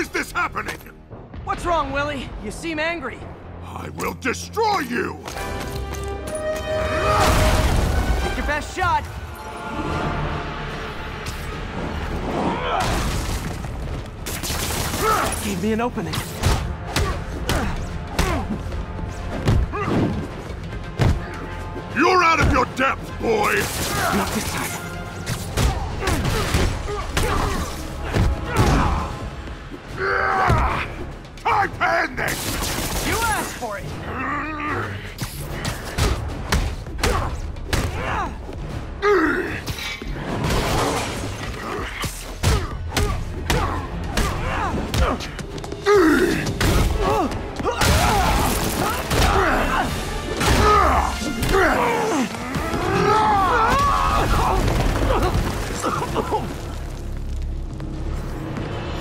is this happening? What's wrong, Willie? You seem angry. I will destroy you! Take your best shot. Gave me an opening. You're out of your depth, boy! Not this time. I pan this! You asked for it.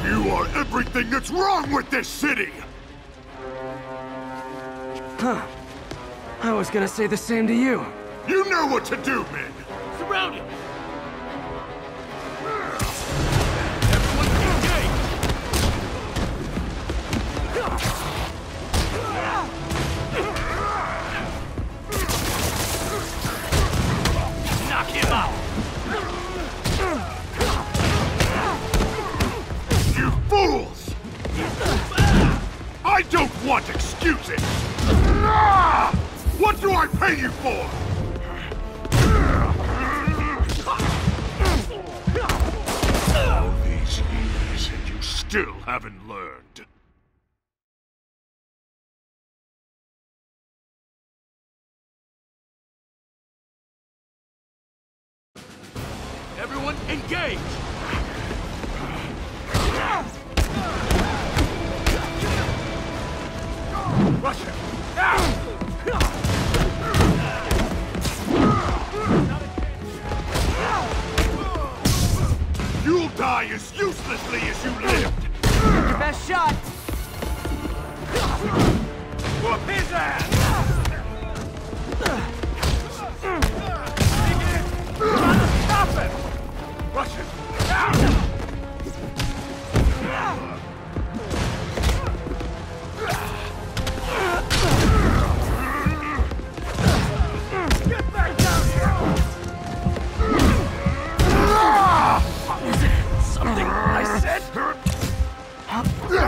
You are everything that's wrong with this city! Was gonna say the same to you. You know what to do, men! Surround him! What do I pay you for? All these years and you still haven't learned. Everyone engage!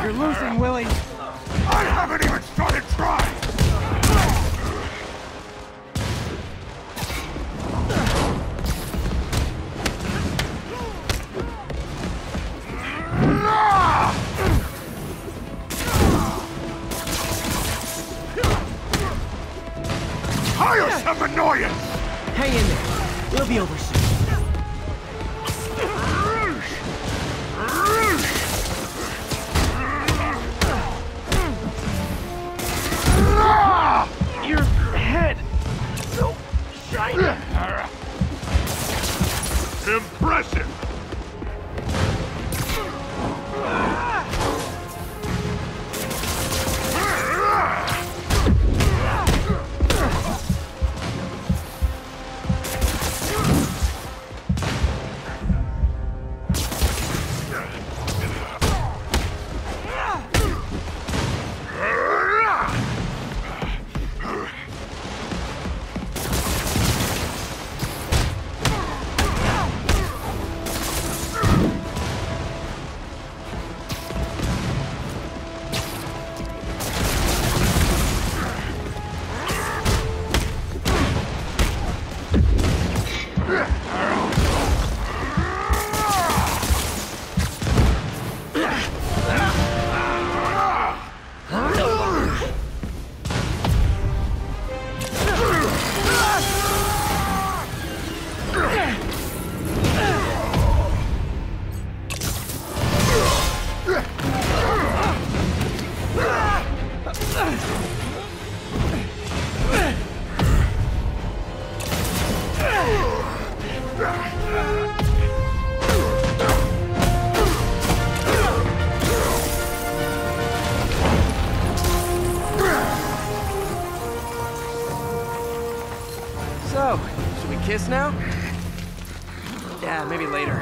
You're losing, Willie. I haven't even started trying! Hire some annoyance! Hang in there. We'll be over soon. Kiss now? Yeah, maybe later.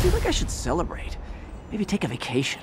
I feel like I should celebrate. Maybe take a vacation.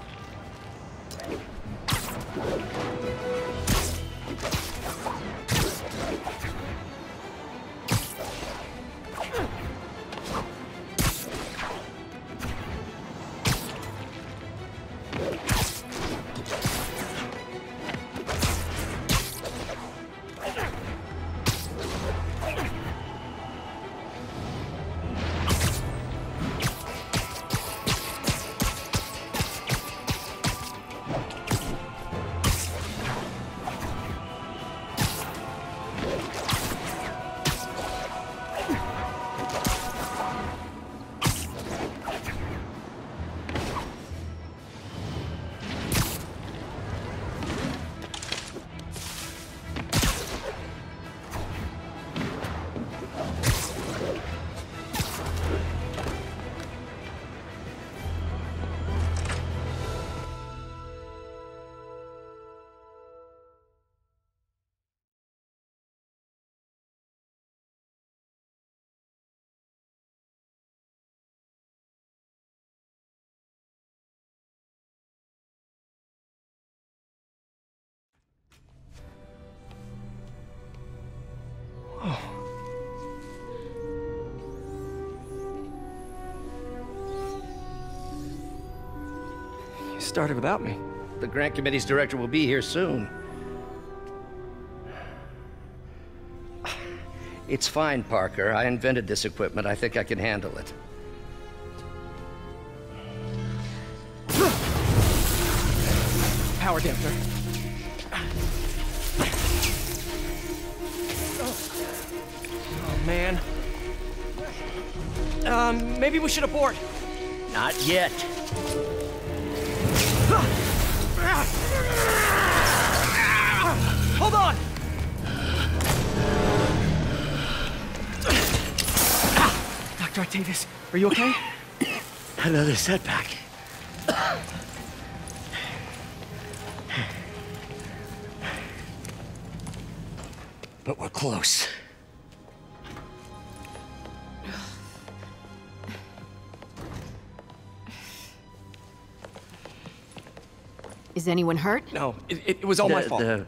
Started without me. The grant committee's director will be here soon. It's fine, Parker. I invented this equipment. I think I can handle it. Power dampener. Oh, man. Um, maybe we should abort. Not yet. Hold on! Dr. Octavius, are you okay? Another setback. But we're close. Is anyone hurt? No, it, it was all my fault. the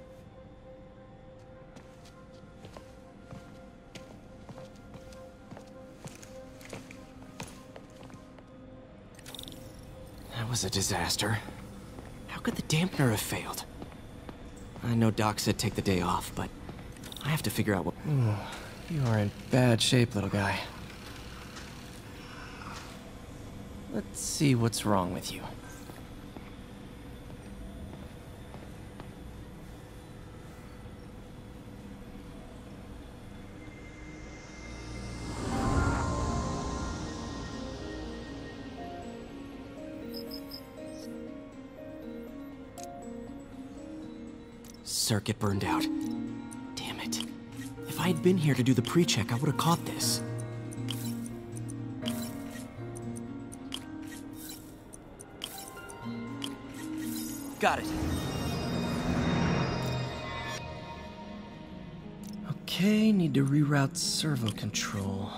Was a disaster. How could the dampener have failed? I know Doc said take the day off, but I have to figure out what. You are in bad shape, little guy. Let's see what's wrong with you. Circuit burned out. Damn it. If I had been here to do the pre-check, I would have caught this. Got it. Okay, need to reroute servo control.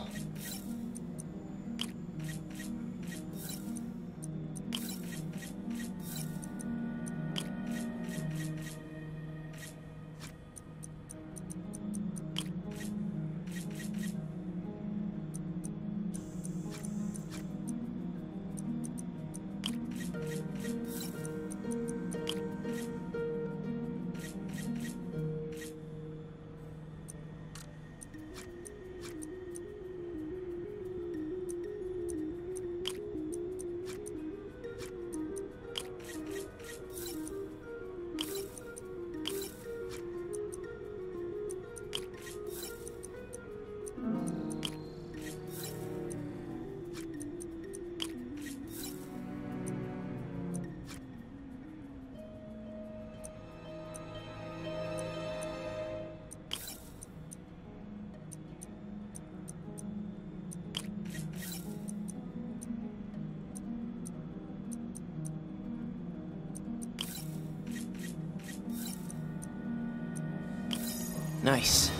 Nice.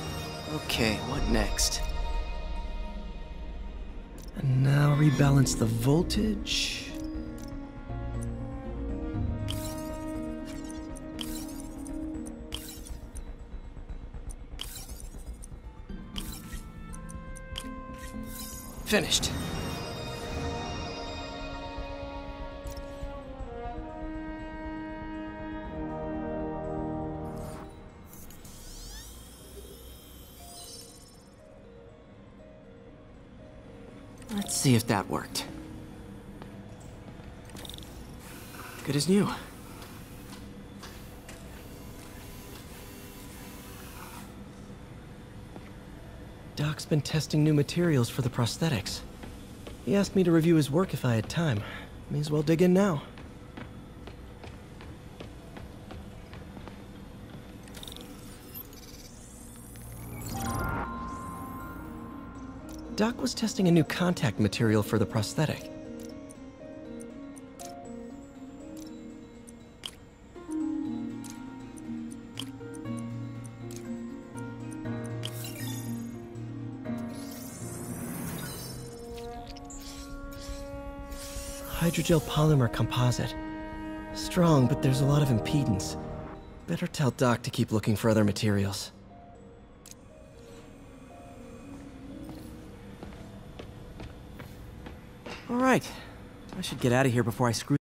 Okay, what next? And now rebalance the voltage. Finished. Let's see if that worked. Good as new. Doc's been testing new materials for the prosthetics. He asked me to review his work if I had time. May as well dig in now. Doc was testing a new contact material for the prosthetic. Hydrogel polymer composite. Strong, but there's a lot of impedance. Better tell Doc to keep looking for other materials. Right. I should get out of here before I screw.